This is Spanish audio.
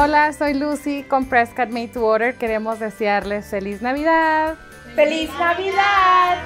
Hola, soy Lucy con Prescott Made to Order. Queremos desearles feliz Navidad. ¡Feliz Navidad!